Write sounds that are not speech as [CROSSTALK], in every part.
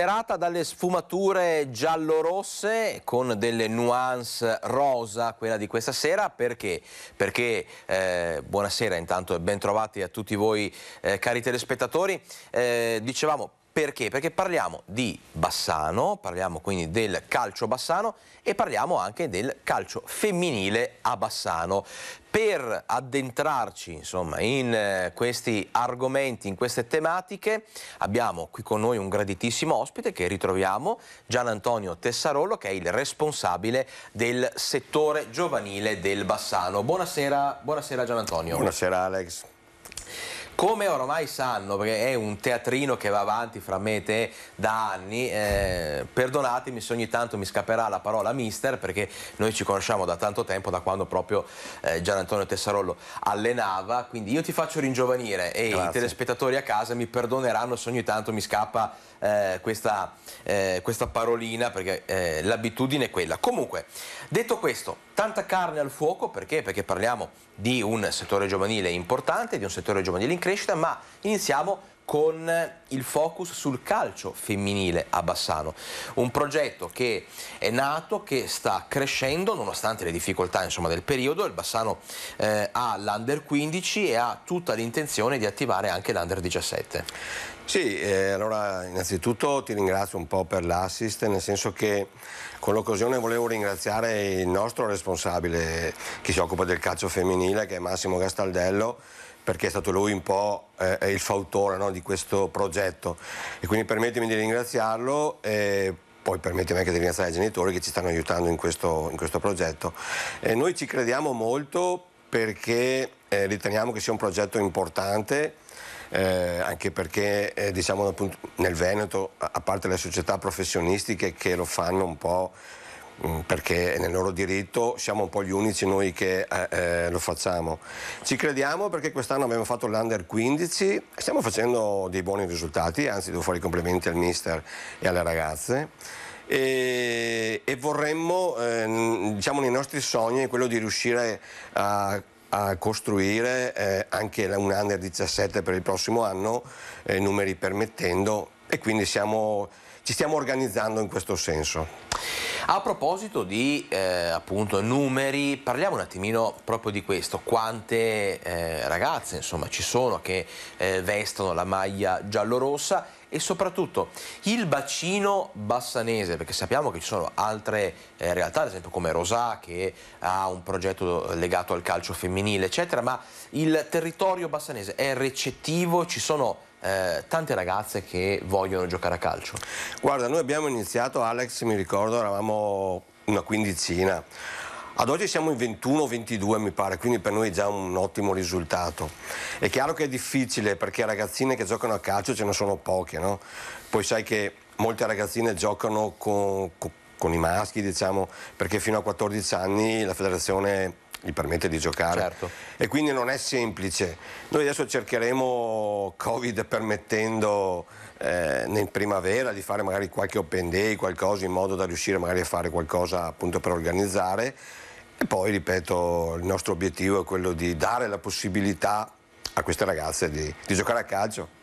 Serata dalle sfumature giallo-rosse con delle nuance rosa, quella di questa sera, perché? Perché, eh, buonasera intanto e ben trovati a tutti voi eh, cari telespettatori, eh, dicevamo perché? Perché parliamo di Bassano, parliamo quindi del calcio bassano e parliamo anche del calcio femminile a Bassano. Per addentrarci insomma, in eh, questi argomenti, in queste tematiche, abbiamo qui con noi un graditissimo ospite che ritroviamo, Gian Antonio Tessarollo, che è il responsabile del settore giovanile del Bassano. Buonasera, buonasera Gian Antonio. Buonasera Alex. Come ormai sanno, perché è un teatrino che va avanti fra me e te da anni, eh, perdonatemi se ogni tanto mi scapperà la parola mister, perché noi ci conosciamo da tanto tempo, da quando proprio eh, Gian Antonio Tessarollo allenava, quindi io ti faccio ringiovanire e Grazie. i telespettatori a casa mi perdoneranno se ogni tanto mi scappa eh, questa, eh, questa, parolina, perché eh, l'abitudine è quella. Comunque, detto questo, tanta carne al fuoco, perché? Perché parliamo di un settore giovanile importante, di un settore giovanile in crescita, ma iniziamo con il focus sul calcio femminile a Bassano, un progetto che è nato, che sta crescendo nonostante le difficoltà insomma, del periodo, il Bassano eh, ha l'Under 15 e ha tutta l'intenzione di attivare anche l'Under 17. Sì, eh, allora innanzitutto ti ringrazio un po' per l'assist, nel senso che con l'occasione volevo ringraziare il nostro responsabile che si occupa del calcio femminile, che è Massimo Gastaldello, perché è stato lui un po' eh, il fautore no, di questo progetto e quindi permettimi di ringraziarlo. E poi permettimi anche di ringraziare i genitori che ci stanno aiutando in questo, in questo progetto. E noi ci crediamo molto perché eh, riteniamo che sia un progetto importante eh, anche perché eh, diciamo, nel Veneto, a parte le società professionistiche che lo fanno un po' perché è nel loro diritto, siamo un po' gli unici noi che eh, eh, lo facciamo. Ci crediamo perché quest'anno abbiamo fatto l'Under 15, stiamo facendo dei buoni risultati, anzi devo fare i complimenti al mister e alle ragazze. E, e vorremmo, eh, diciamo, nei nostri sogni, quello di riuscire a a costruire eh, anche un under 17 per il prossimo anno, eh, numeri permettendo, e quindi siamo, ci stiamo organizzando in questo senso. A proposito di eh, appunto numeri, parliamo un attimino proprio di questo, quante eh, ragazze insomma, ci sono che eh, vestono la maglia giallorossa e soprattutto il bacino bassanese, perché sappiamo che ci sono altre eh, realtà, ad esempio come Rosà che ha un progetto legato al calcio femminile, eccetera, ma il territorio bassanese è recettivo, ci sono eh, tante ragazze che vogliono giocare a calcio? Guarda, noi abbiamo iniziato, Alex, mi ricordo, eravamo una quindicina. Ad oggi siamo in 21-22 mi pare, quindi per noi è già un ottimo risultato. È chiaro che è difficile perché ragazzine che giocano a calcio ce ne sono poche, no? Poi sai che molte ragazzine giocano con, con, con i maschi, diciamo, perché fino a 14 anni la federazione gli permette di giocare certo. e quindi non è semplice. Noi adesso cercheremo, Covid permettendo, eh, in primavera di fare magari qualche open day, qualcosa in modo da riuscire magari a fare qualcosa appunto per organizzare e poi, ripeto, il nostro obiettivo è quello di dare la possibilità a queste ragazze di, di giocare a calcio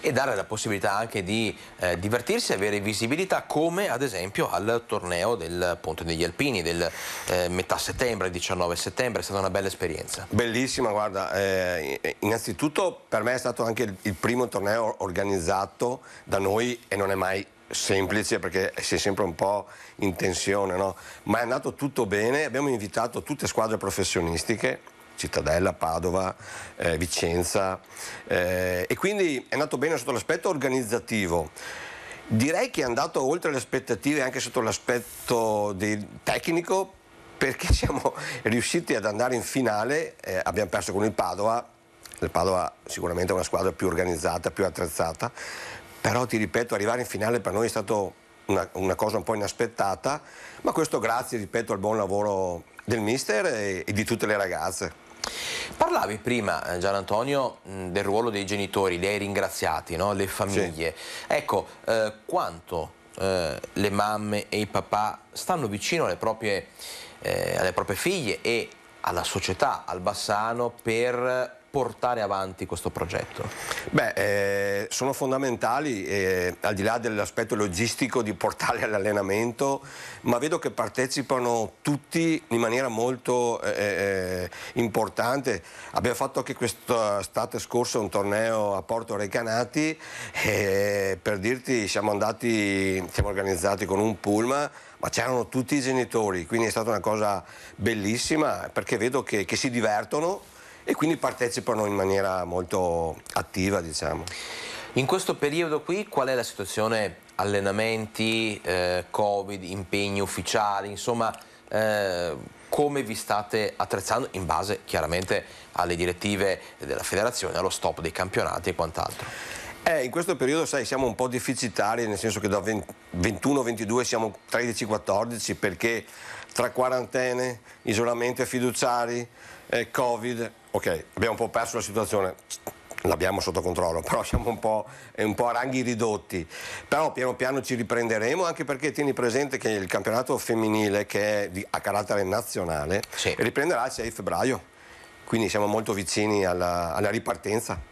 e dare la possibilità anche di eh, divertirsi e avere visibilità come ad esempio al torneo del Ponte degli Alpini del eh, metà settembre, 19 settembre, è stata una bella esperienza. Bellissima, guarda, eh, innanzitutto per me è stato anche il, il primo torneo organizzato da noi e non è mai semplice perché si è sempre un po' in tensione, no? ma è andato tutto bene, abbiamo invitato tutte squadre professionistiche, Cittadella, Padova, eh, Vicenza. Eh, e quindi è andato bene sotto l'aspetto organizzativo. Direi che è andato oltre le aspettative anche sotto l'aspetto tecnico perché [LAUGHS] siamo riusciti ad andare in finale, eh, abbiamo perso con il Padova, il Padova sicuramente è una squadra più organizzata, più attrezzata, però ti ripeto, arrivare in finale per noi è stato una, una cosa un po' inaspettata, ma questo grazie, ripeto, al buon lavoro del mister e, e di tutte le ragazze. Parlavi prima, eh, Gian Antonio, del ruolo dei genitori, li hai ringraziati, no? le famiglie. Sì. Ecco, eh, quanto eh, le mamme e i papà stanno vicino alle proprie, eh, alle proprie figlie e alla società, al Bassano, per portare avanti questo progetto? Beh, eh, sono fondamentali, eh, al di là dell'aspetto logistico di portarli [LAUGHS] all'allenamento, ma vedo che partecipano tutti in maniera molto eh, eh importante. Abbiamo fatto anche quest'estate scorsa un torneo a Porto Recanati e per dirti siamo andati, siamo organizzati con un pullman ma c'erano tutti i genitori, quindi è stata una cosa bellissima perché vedo che, che si divertono e quindi partecipano in maniera molto attiva diciamo. In questo periodo qui qual è la situazione allenamenti, eh, covid, impegni ufficiali, insomma eh, come vi state attrezzando in base chiaramente alle direttive della federazione, allo stop dei campionati e quant'altro? Eh, in questo periodo sai, siamo un po' deficitari, nel senso che da 21-22 siamo 13-14 perché tra quarantene, isolamenti fiduciari, eh, Covid, ok, abbiamo un po' perso la situazione, l'abbiamo sotto controllo, [LAUGHS] però siamo un po', un po', a ranghi ridotti. Però piano piano ci riprenderemo anche perché tieni presente che il campionato femminile che è di, a carattere nazionale sì. riprenderà il 6 febbraio, quindi siamo molto vicini alla, alla ripartenza.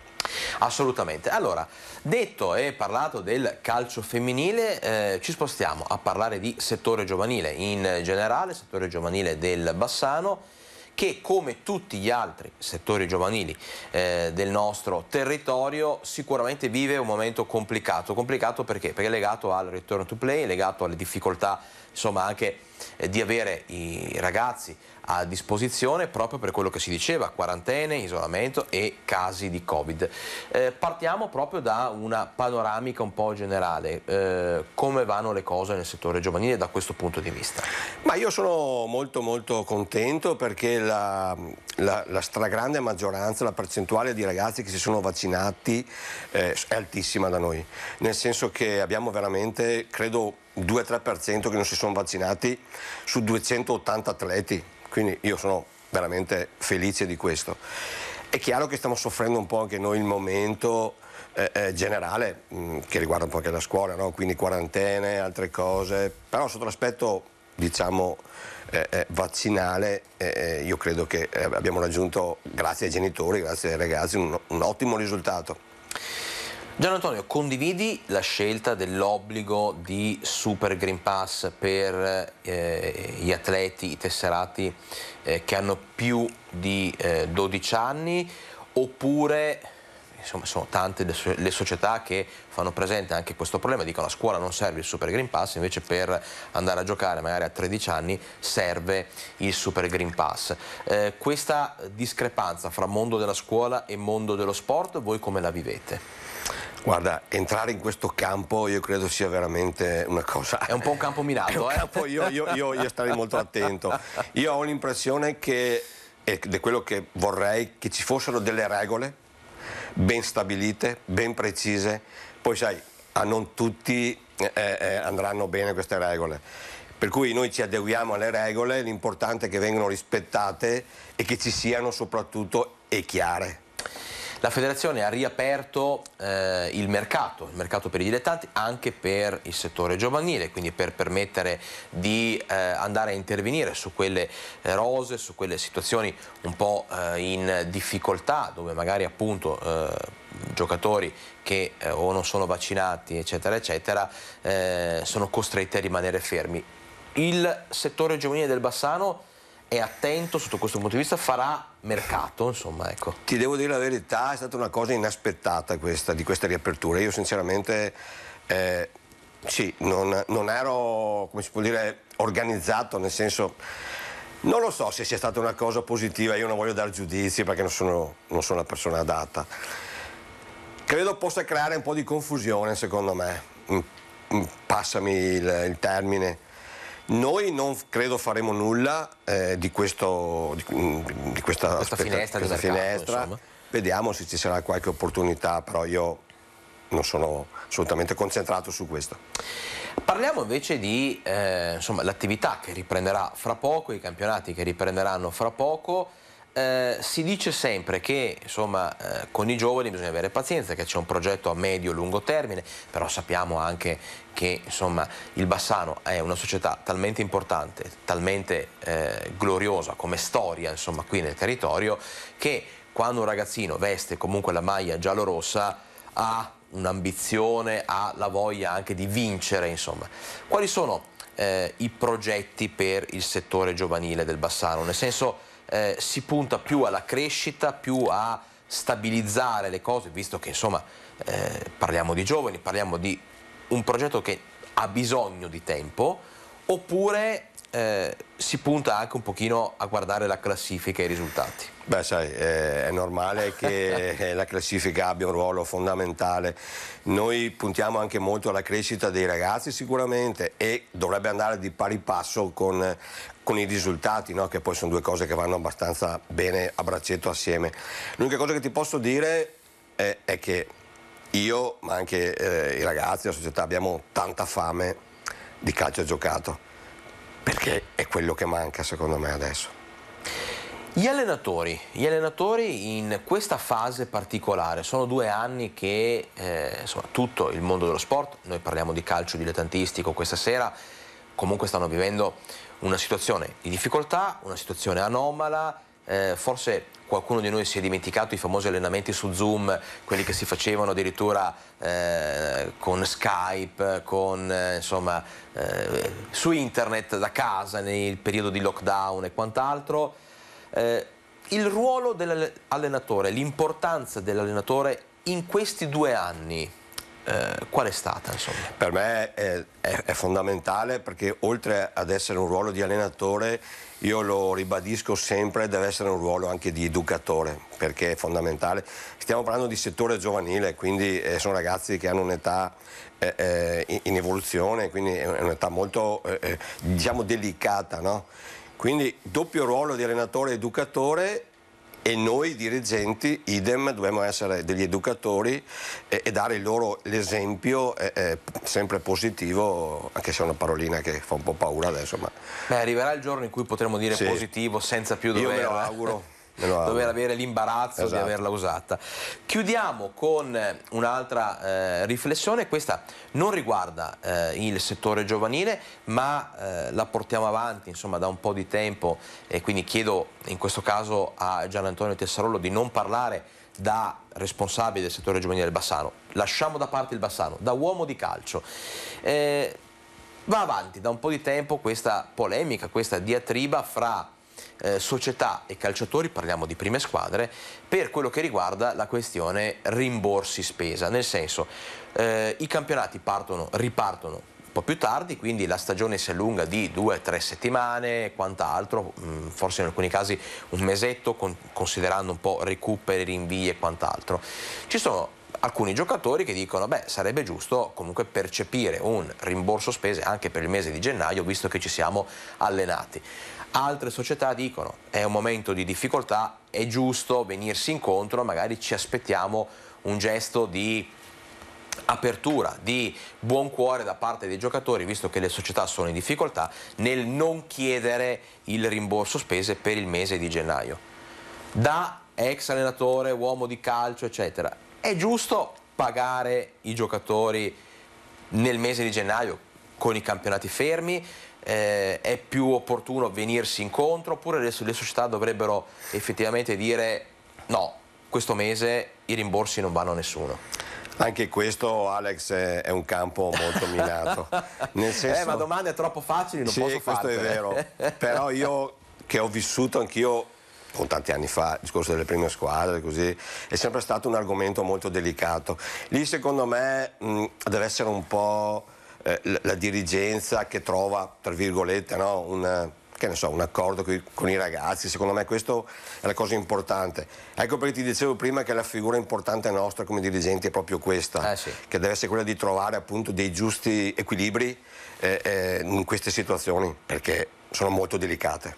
Assolutamente. Allora, detto e parlato del calcio femminile, eh, ci spostiamo a parlare di settore giovanile in generale, settore giovanile del Bassano che come tutti gli altri settori giovanili eh, del nostro territorio sicuramente vive un momento complicato. Complicato perché? Perché è legato al return to play, legato alle difficoltà insomma anche eh, di avere i ragazzi a disposizione proprio per quello che si diceva, quarantene, isolamento e casi di Covid. Eh, partiamo proprio da una panoramica un po' generale, eh, come vanno le cose nel settore giovanile da questo punto di vista? Ma io sono molto molto contento perché la, la, la stragrande maggioranza, la percentuale di ragazzi che si sono vaccinati eh, è altissima da noi, nel senso che abbiamo veramente, credo, 2-3% che non si sono vaccinati su 280 atleti quindi io sono veramente felice di questo. È chiaro che stiamo soffrendo un po' anche noi il momento eh, eh, generale mh, mm, che riguarda un po' anche la scuola, no? quindi quarantene, altre cose, però sotto l'aspetto diciamo eh, eh vaccinale eh, eh, io credo che abbiamo raggiunto grazie ai genitori, grazie ai ragazzi un, un ottimo risultato. Gian Antonio, condividi la scelta dell'obbligo di Super Green Pass per eh, gli atleti, i tesserati eh, che hanno più di eh, 12 anni oppure insomma, sono tante le società che fanno presente anche questo problema, dicono a scuola non serve il Super Green Pass, invece per andare a giocare magari a 13 anni serve il Super Green Pass. Eh, questa discrepanza fra mondo della scuola e mondo dello sport, voi come la vivete? Guarda, entrare in questo campo io credo sia veramente una cosa... È un po' un campo minato, eh? Campo, io, io, io, io starei molto attento. Io ho l'impressione che, ed è quello che vorrei, che ci fossero delle regole ben stabilite, ben precise, poi sai, a non tutti eh, eh, andranno bene queste regole. Per cui noi ci adeguiamo alle regole, l'importante è che vengano rispettate e che ci siano soprattutto e chiare. La federazione ha riaperto eh, il mercato, il mercato per i dilettanti anche per il settore giovanile, quindi per permettere di eh, andare a intervenire su quelle eh, rose, su quelle situazioni un po' eh, in difficoltà dove magari appunto eh, giocatori che eh, o non sono vaccinati eccetera eccetera sono costretti a rimanere fermi. Il settore giovanile del Bassano è attento sotto questo punto di vista, farà mercato, insomma, ecco. Ti devo dire la verità, è stata una cosa inaspettata questa, di queste riaperture. Io sinceramente eh, sì, non, non, ero, come si può dire, organizzato, nel senso... Non lo so se sia stata una cosa positiva, io non voglio dare giudizi perché non sono, non sono la persona adatta. Credo possa creare un po' di confusione, secondo me. Mm, mm, passami il, il termine noi non credo faremo nulla eh, di, questo, di, di, questa, questa finestra. Questa finestra. Vediamo se ci sarà qualche opportunità, però io non sono assolutamente concentrato su questo. Parliamo invece di eh, l'attività che riprenderà fra poco, i campionati che riprenderanno fra poco. Eh, si dice sempre che insomma, eh, con i giovani bisogna avere pazienza, che c'è un progetto a medio-lungo termine, però sappiamo anche che insomma, il Bassano è una società talmente importante, talmente eh, gloriosa come storia insomma, qui nel territorio, che quando un ragazzino veste comunque la maglia giallo-rossa ha un'ambizione, ha la voglia anche di vincere, insomma. Quali sono eh, i progetti per il settore giovanile del Bassano? Nel senso eh, si punta più alla crescita, più a stabilizzare le cose, visto che insomma eh, parliamo di giovani, parliamo di un progetto che ha bisogno di tempo, oppure eh, si punta anche un pochino a guardare la classifica e i risultati. Beh, sai, eh, è normale che la classifica abbia un ruolo fondamentale. Noi puntiamo anche molto alla crescita dei ragazzi sicuramente e dovrebbe andare di pari passo con, con i risultati, no? che poi sono due cose che vanno abbastanza bene a braccetto assieme. L'unica cosa che ti posso dire è, è che io, ma anche eh, i ragazzi, la società, abbiamo tanta fame di calcio giocato, perché è quello che manca secondo me adesso. Gli allenatori, gli allenatori in questa fase particolare, sono due anni che eh, insomma, tutto il mondo dello sport, noi parliamo di calcio dilettantistico questa sera, comunque stanno vivendo una situazione di difficoltà, una situazione anomala, eh, forse qualcuno di noi si è dimenticato i famosi allenamenti su Zoom, quelli che si facevano addirittura eh, con Skype, con, eh, insomma, eh, su internet da casa nel periodo di lockdown e quant'altro. Eh, il ruolo dell'allenatore, l'importanza dell'allenatore in questi due anni, eh, qual è stata? Insomma? Per me è, è, è, fondamentale perché oltre ad essere un ruolo di allenatore, io lo ribadisco sempre, deve essere un ruolo anche di educatore perché è fondamentale. Stiamo parlando di settore giovanile, quindi eh, sono ragazzi che hanno un'età eh, eh in evoluzione, quindi è un'età molto eh, diciamo delicata. No? Quindi doppio ruolo di allenatore e educatore e noi dirigenti, idem, dobbiamo essere degli educatori e, e dare loro l'esempio eh, eh, sempre positivo, anche se è una parolina che fa un po' paura adesso. Ma... Beh, arriverà il giorno in cui potremo dire sì. positivo senza più dover... Io me lo auguro. [LAUGHS] dover avere l'imbarazzo esatto. di averla usata. Chiudiamo con eh, un'altra eh, riflessione, questa non riguarda eh, il settore giovanile, ma eh, la portiamo avanti insomma, da un po' di tempo e quindi chiedo in questo caso a Gian Antonio Tessarollo di non parlare da responsabile del settore giovanile del Bassano, lasciamo da parte il Bassano, da uomo di calcio. Eh, va avanti da un po' di tempo questa polemica, questa diatriba fra eh, società e calciatori, parliamo di prime squadre, per quello che riguarda la questione rimborsi spesa, nel senso eh, i campionati partono, ripartono un po' più tardi, quindi la stagione si allunga di due o tre settimane, quant'altro, mm, forse in alcuni casi un mesetto, con, considerando un po' recuperi, rinvii e quant'altro. Ci sono alcuni giocatori che dicono beh sarebbe giusto comunque percepire un rimborso spese anche per il mese di gennaio visto che ci siamo allenati. Altre società dicono è un momento di difficoltà, è giusto venirsi incontro, magari ci aspettiamo un gesto di apertura, di buon cuore da parte dei giocatori, visto che le società sono in difficoltà, nel non chiedere il rimborso spese per il mese di gennaio. Da ex allenatore, uomo di calcio, eccetera, è giusto pagare i giocatori nel mese di gennaio con i campionati fermi? Eh, è più opportuno venirsi incontro oppure le, le società dovrebbero effettivamente dire no, questo mese i rimborsi non vanno a nessuno? Anche questo, Alex, è un campo molto minato. [LAUGHS] Nel senso... Eh, ma domande troppo facili non sì, posso questo è vero. [LAUGHS] Però io che ho vissuto anch'io con tanti anni fa, il discorso delle prime squadre, così, è sempre stato un argomento molto delicato. Lì secondo me mh, deve essere un po' eh, la dirigenza che trova, tra virgolette, no? un, so, un, accordo con i, con i ragazzi, secondo me questo è la cosa importante. Ecco perché ti dicevo prima che la figura importante nostra come dirigenti è proprio questa, eh sì. che deve essere quella di trovare appunto dei giusti equilibri eh, eh in queste situazioni, perché sono molto delicate.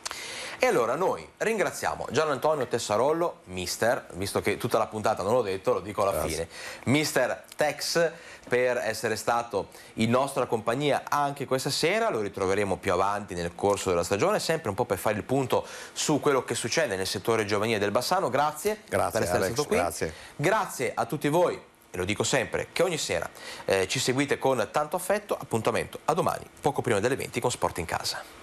E allora noi ringraziamo Gian Antonio Tessarollo, mister, visto che tutta la puntata non l'ho detto, lo dico alla Grazie. fine, mister Tex per essere stato in nostra compagnia anche questa sera, lo ritroveremo più avanti nel corso della stagione, sempre un po' per fare il punto su quello che succede nel settore giovanile del Bassano. Grazie, Grazie per essere Alex, stato qui. Grazie. Grazie a tutti voi e lo dico sempre, che ogni sera eh, ci seguite con tanto affetto, appuntamento a domani, poco prima delle 20 con Sport in Casa.